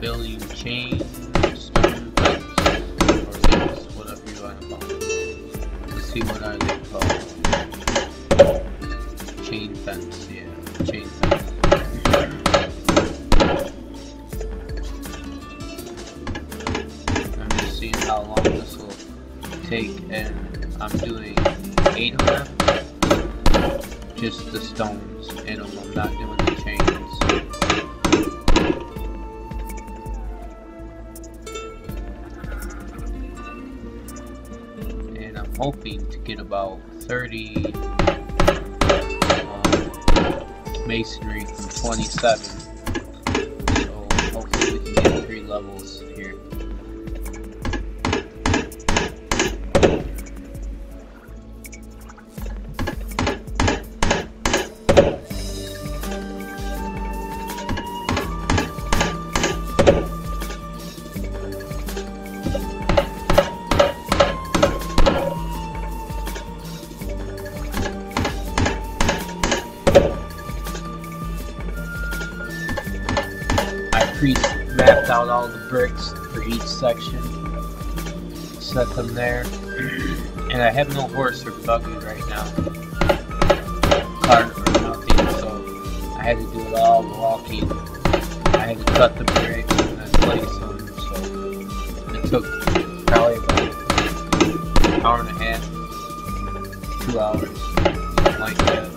building chain, stone or whatever you want to call it. See what are they called. Chain fence, yeah, chain fence. I'm just seeing how long this will take, and I'm doing eight of them. Just the stones them. I'm not doing hoping to get about 30 um, masonry from 27. So hopefully we can get three levels here. I pre-mapped out all the bricks for each section, set them there, and I have no horse or buggy right now, cart or nothing, so I had to do it all walking. I had to cut the bricks and then place them, so it took probably about an hour and a half, two hours, like that.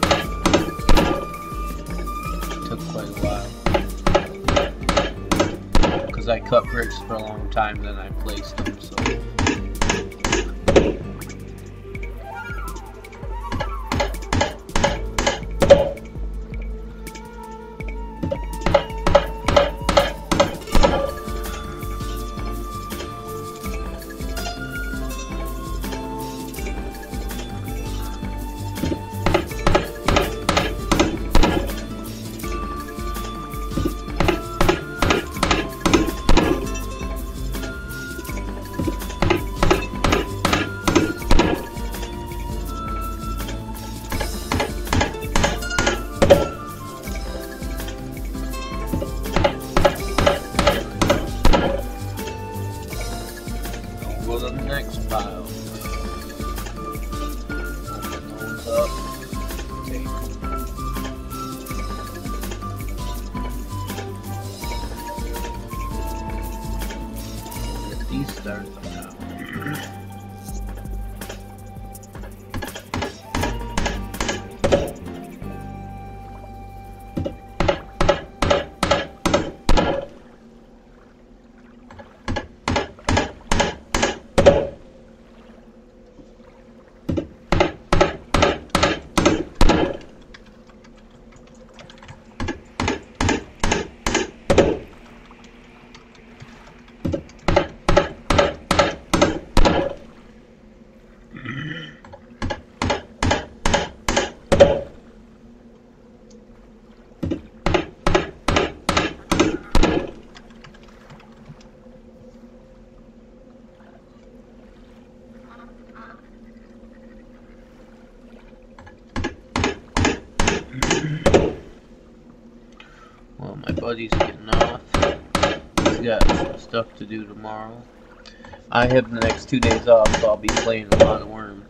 Because I cut bricks for a long time, then I placed them. So Get buddy's getting off. He's got stuff to do tomorrow. I have the next two days off, so I'll be playing a lot of worms.